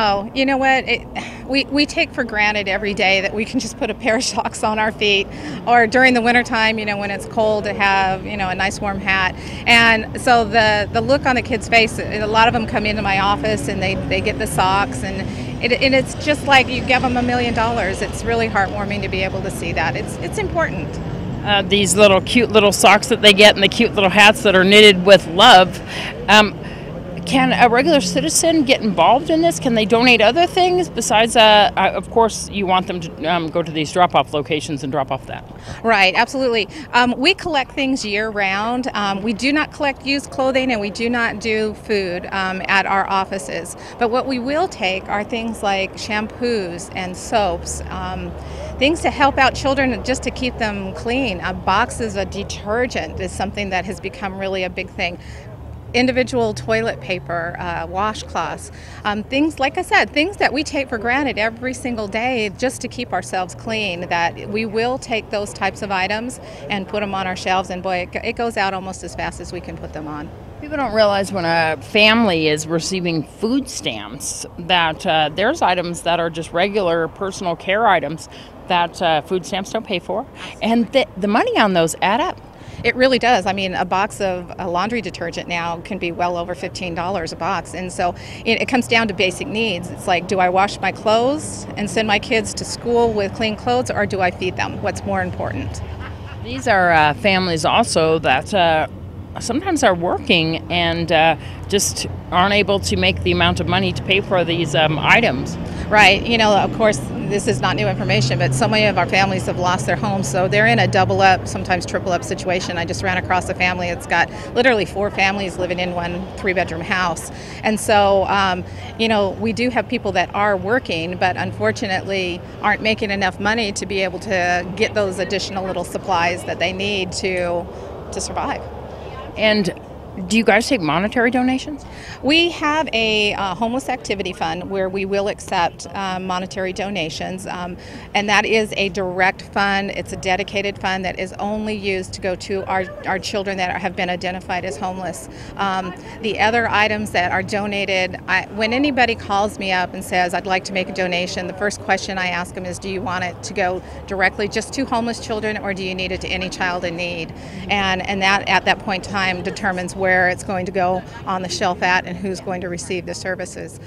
Oh, you know what? It, we, we take for granted every day that we can just put a pair of socks on our feet, or during the wintertime, you know, when it's cold, to have you know a nice warm hat. And so the the look on the kids' face, a lot of them come into my office and they, they get the socks, and it, and it's just like you give them a million dollars. It's really heartwarming to be able to see that. It's it's important. Uh, these little cute little socks that they get and the cute little hats that are knitted with love. Um, can a regular citizen get involved in this? Can they donate other things besides? Uh, of course, you want them to um, go to these drop-off locations and drop off that. Right, absolutely. Um, we collect things year round. Um, we do not collect used clothing and we do not do food um, at our offices. But what we will take are things like shampoos and soaps um, things to help out children just to keep them clean. Uh, boxes of detergent is something that has become really a big thing individual toilet paper, uh, washcloths, um, things, like I said, things that we take for granted every single day just to keep ourselves clean, that we will take those types of items and put them on our shelves, and boy, it, it goes out almost as fast as we can put them on. People don't realize when a family is receiving food stamps that uh, there's items that are just regular personal care items that uh, food stamps don't pay for, and the, the money on those add up. It really does. I mean, a box of a laundry detergent now can be well over $15 a box. And so it, it, comes down to basic needs. It's like, do I wash my clothes and send my kids to school with clean clothes, or do I feed them? What's more important? These are uh, families also that uh, sometimes are working and uh, just aren't able to make the amount of money to pay for these um, items. Right. You know, of course, this is not new information, but so many of our families have lost their homes, so they're in a double up, sometimes triple up situation. I just ran across a family that's got literally four families living in one three bedroom house. And so, um, you know, we do have people that are working, but unfortunately aren't making enough money to be able to get those additional little supplies that they need to to survive. And do you guys take monetary donations? We have a uh, homeless activity fund where we will accept um, monetary donations, um, and that is a direct fund. It's a dedicated fund that is only used to go to our, our children that have been identified as homeless. Um, the other items that are donated, I, when anybody calls me up and says, I'd like to make a donation, the first question I ask them is, Do you want it to go directly just to homeless children, or do you need it to any child in need? And, and that at that point in time determines where where it's going to go on the shelf at and who's going to receive the services.